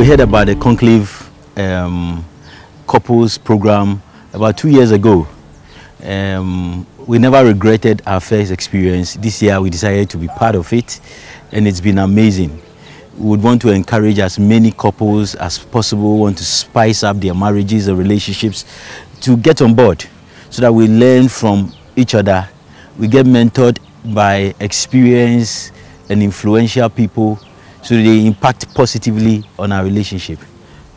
we heard about the conclave um, couples program about two years ago. Um, we never regretted our first experience. This year we decided to be part of it and it's been amazing. We would want to encourage as many couples as possible, want to spice up their marriages or relationships to get on board so that we learn from each other. We get mentored by experience and influential people so they impact positively on our relationship.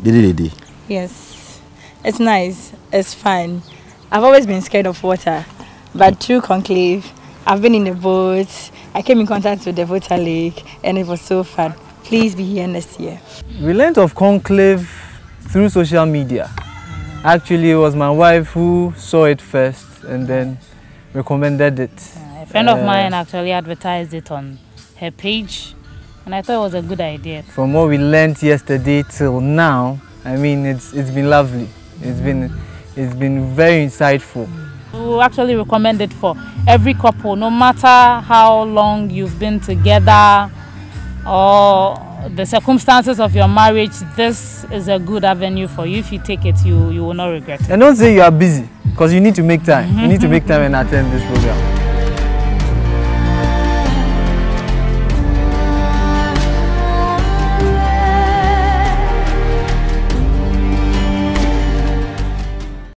Did it? Yes, it's nice, it's fun. I've always been scared of water, but through Conclave, I've been in the boat, I came in contact with the Water Lake, and it was so fun. Please be here next year. We learned of Conclave through social media. Actually, it was my wife who saw it first and then recommended it. Uh, a friend uh, of mine actually advertised it on her page and I thought it was a good idea. From what we learned yesterday till now, I mean, it's, it's been lovely. It's been, it's been very insightful. We actually recommend it for every couple, no matter how long you've been together or the circumstances of your marriage, this is a good avenue for you. If you take it, you, you will not regret it. And don't say you are busy, because you need to make time. you need to make time and attend this program.